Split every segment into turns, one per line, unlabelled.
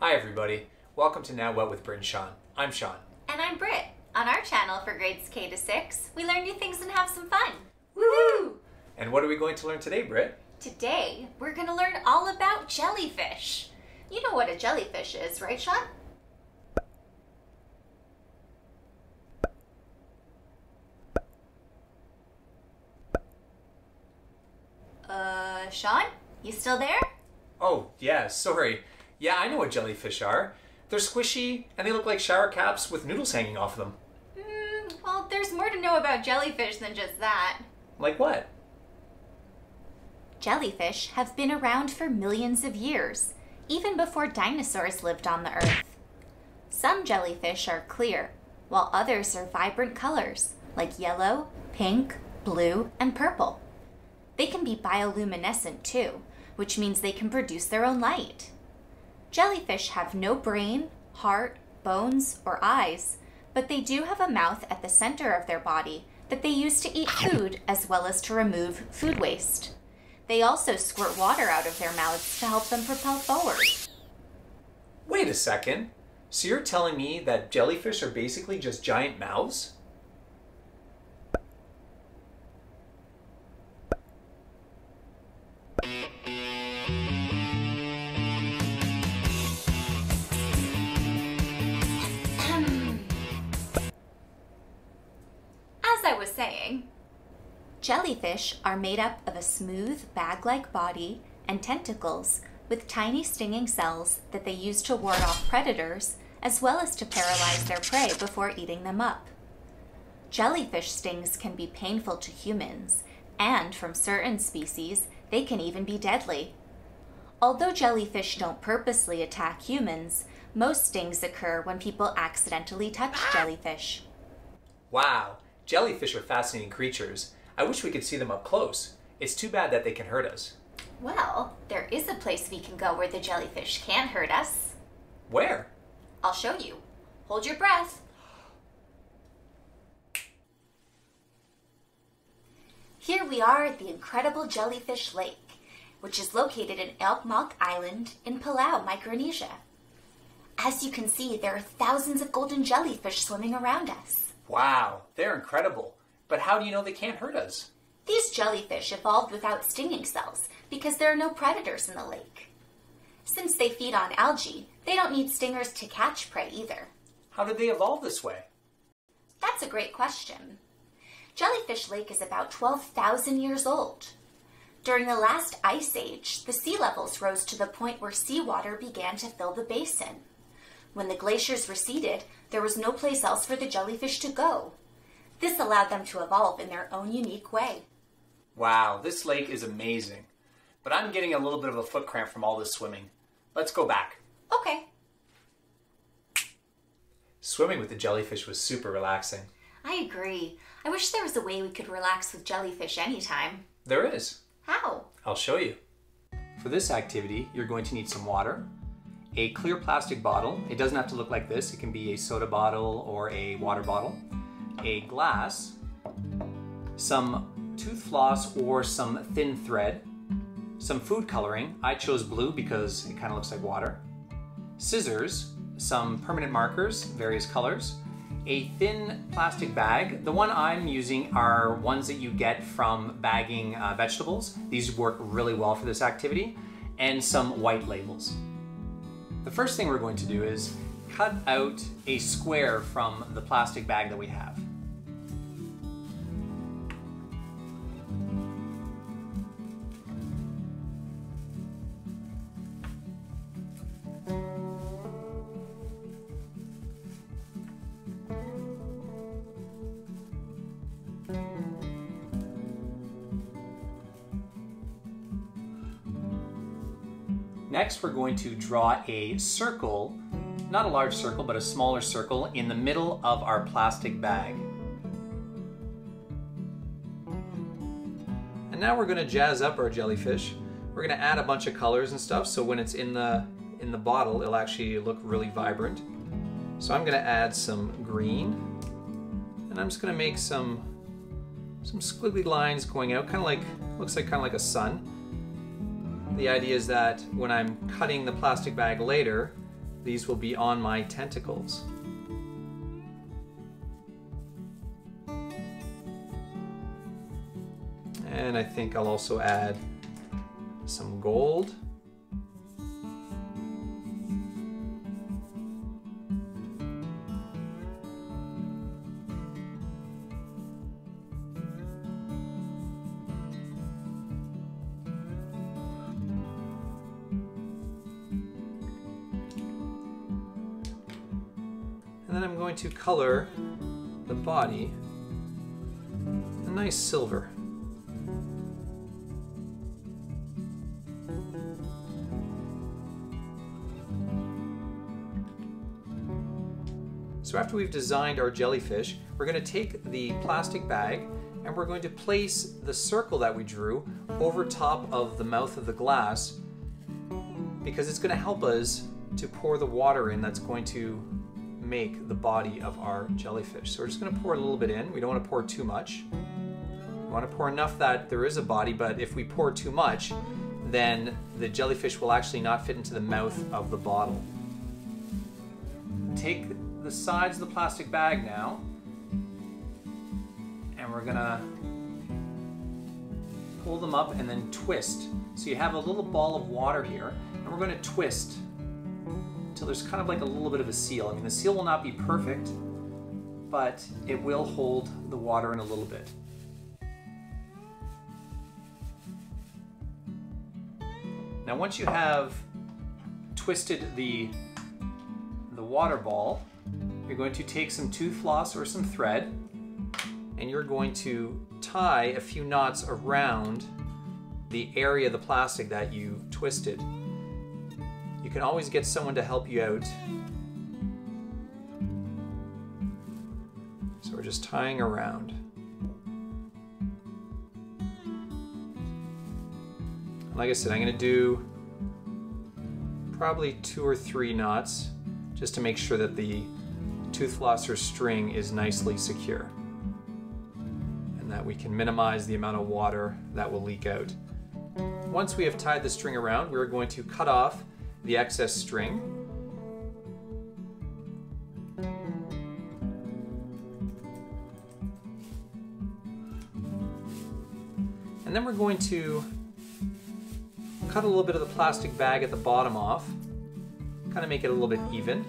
Hi, everybody. Welcome to Now What with Britt and Shawn. I'm Shawn.
And I'm Britt. On our channel for grades K to 6, we learn new things and have some fun.
Woohoo! And what are we going to learn today, Britt?
Today, we're going to learn all about jellyfish. You know what a jellyfish is, right, Shawn? Uh, Shawn? You still there?
Oh, yeah, sorry. Yeah, I know what jellyfish are. They're squishy and they look like shower caps with noodles hanging off them.
Mm, well, there's more to know about jellyfish than just that.
Like what?
Jellyfish have been around for millions of years, even before dinosaurs lived on the earth. Some jellyfish are clear, while others are vibrant colors, like yellow, pink, blue, and purple. They can be bioluminescent too, which means they can produce their own light. Jellyfish have no brain, heart, bones, or eyes, but they do have a mouth at the center of their body that they use to eat food as well as to remove food waste. They also squirt water out of their mouths to help them propel forward.
Wait a second. So you're telling me that jellyfish are basically just giant mouths?
Jellyfish are made up of a smooth bag like body and tentacles with tiny stinging cells that they use to ward off predators as well as to paralyze their prey before eating them up. Jellyfish stings can be painful to humans, and from certain species, they can even be deadly. Although jellyfish don't purposely attack humans, most stings occur when people accidentally touch jellyfish.
Wow, jellyfish are fascinating creatures. I wish we could see them up close. It's too bad that they can hurt us.
Well, there is a place we can go where the jellyfish can't hurt us.
Where?
I'll show you. Hold your breath. Here we are at the incredible Jellyfish Lake, which is located in Eil Malk Island in Palau, Micronesia. As you can see, there are thousands of golden jellyfish swimming around us.
Wow, they're incredible. But how do you know they can't hurt us?
These jellyfish evolved without stinging cells because there are no predators in the lake. Since they feed on algae, they don't need stingers to catch prey either.
How did they evolve this way?
That's a great question. Jellyfish Lake is about 12,000 years old. During the last ice age, the sea levels rose to the point where seawater began to fill the basin. When the glaciers receded, there was no place else for the jellyfish to go. This allowed them to evolve in their own unique way.
Wow, this lake is amazing. But I'm getting a little bit of a foot cramp from all this swimming. Let's go back.
Okay,
Swimming with the jellyfish was super relaxing.
I agree. I wish there was a way we could relax with jellyfish anytime.
There is.
How?
I'll show you. For this activity, you're going to need some water, a clear plastic bottle. It doesn't have to look like this. It can be a soda bottle or a water bottle, a glass, some tooth floss or some thin thread, some food coloring. I chose blue because it kind of looks like water, scissors, some permanent markers, various colors, a thin plastic bag. The one I'm using are ones that you get from bagging uh, vegetables. These work really well for this activity, and some white labels. The first thing we're going to do is cut out a square from the plastic bag that we have. Next, we're going to draw a circle, not a large circle, but a smaller circle in the middle of our plastic bag. And now we're going to jazz up our jellyfish. We're going to add a bunch of colors and stuff, so when it's in the in the bottle, it'll actually look really vibrant. So I'm going to add some green, and I'm just going to make some some squiggly lines going out, kind of like looks like kind of like a sun. The idea is that when I'm cutting the plastic bag later, these will be on my tentacles. And I think I'll also add some gold. And then I'm going to color the body a nice silver. So after we've designed our jellyfish, we're going to take the plastic bag and we're going to place the circle that we drew over top of the mouth of the glass because it's going to help us to pour the water in that's going to make the body of our jellyfish. So we're just going to pour a little bit in. We don't want to pour too much. We want to pour enough that there is a body, but if we pour too much, then the jellyfish will actually not fit into the mouth of the bottle. Take the sides of the plastic bag now, and we're gonna pull them up and then twist. So you have a little ball of water here, and we're gonna twist until there's kind of like a little bit of a seal. I mean, the seal will not be perfect, but it will hold the water in a little bit. Now, once you have twisted the, the water ball, you're going to take some tooth floss or some thread, and you're going to tie a few knots around the area of the plastic that you twisted. You can always get someone to help you out. So we're just tying around. Like I said, I'm going to do probably two or three knots just to make sure that the tooth flosser string is nicely secure and that we can minimize the amount of water that will leak out. Once we have tied the string around, we're going to cut off the excess string. And then we're going to cut a little bit of the plastic bag at the bottom off, kind of make it a little bit even.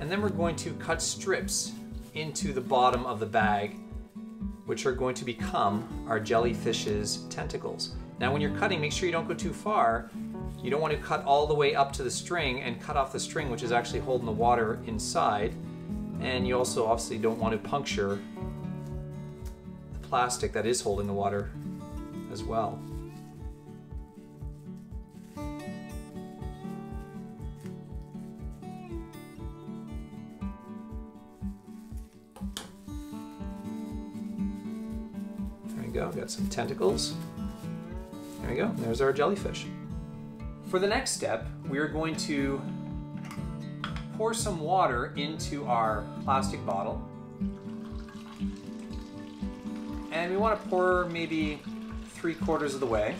And then we're going to cut strips into the bottom of the bag, which are going to become our jellyfish's tentacles. Now when you're cutting, make sure you don't go too far. You don't want to cut all the way up to the string and cut off the string, which is actually holding the water inside. And you also obviously don't want to puncture the plastic that is holding the water as well. We go, got some tentacles. There we go, there's our jellyfish. For the next step, we are going to pour some water into our plastic bottle. And we want to pour maybe three quarters of the way.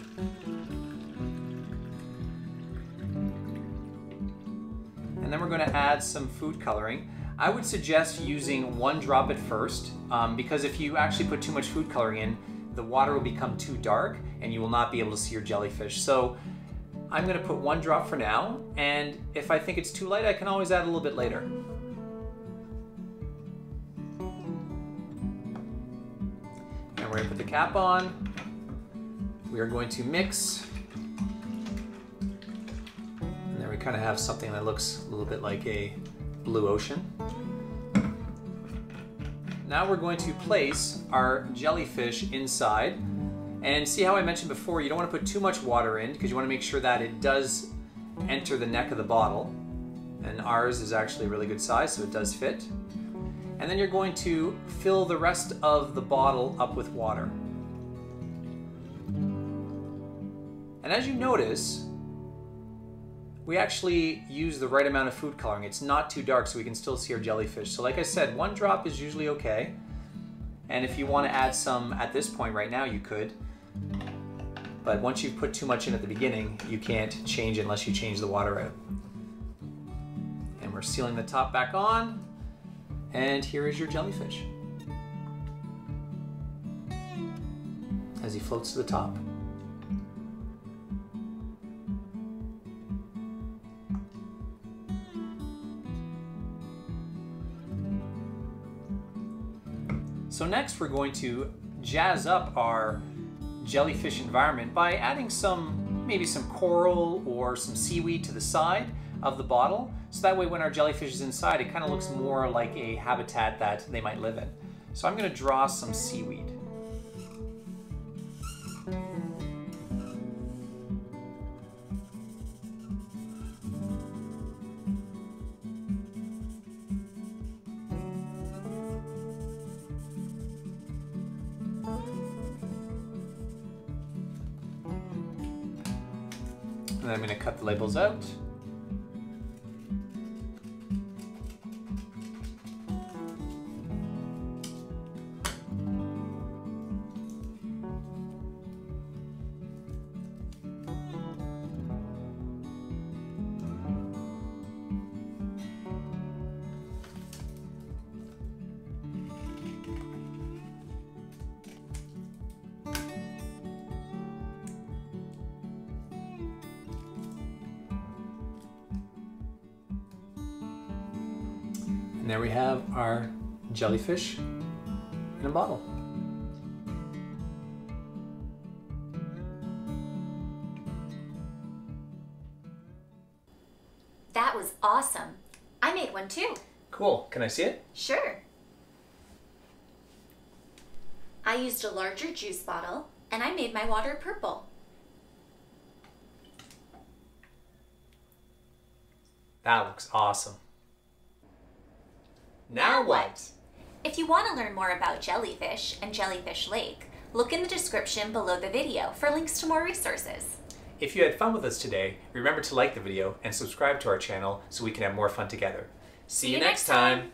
And then we're going to add some food coloring. I would suggest using one drop at first um, because if you actually put too much food coloring in, the water will become too dark and you will not be able to see your jellyfish. So I'm going to put one drop for now, and if I think it's too light, I can always add a little bit later. And we're to put the cap on. We are going to mix. And there we kind of have something that looks a little bit like a blue ocean. Now we're going to place our jellyfish inside and see how I mentioned before, you don't want to put too much water in because you want to make sure that it does enter the neck of the bottle. And ours is actually a really good size, so it does fit. And then you're going to fill the rest of the bottle up with water. And as you notice, we actually use the right amount of food coloring. It's not too dark so we can still see our jellyfish. So like I said, one drop is usually okay. And if you want to add some at this point right now, you could. But once you've put too much in at the beginning, you can't change unless you change the water out. And we're sealing the top back on. And here is your jellyfish. As he floats to the top. Next we're going to jazz up our jellyfish environment by adding some, maybe some coral or some seaweed to the side of the bottle. So that way when our jellyfish is inside, it kind of looks more like a habitat that they might live in. So I'm gonna draw some seaweed. And then I'm going to cut the labels out. And there we have our jellyfish in a bottle.
That was awesome. I made one too.
Cool. Can I see it?
Sure. I used a larger juice bottle and I made my water purple.
That looks awesome. Now what?
If you want to learn more about jellyfish and Jellyfish Lake, look in the description below the video for links to more resources.
If you had fun with us today, remember to like the video and subscribe to our channel so we can have more fun together. See you next time!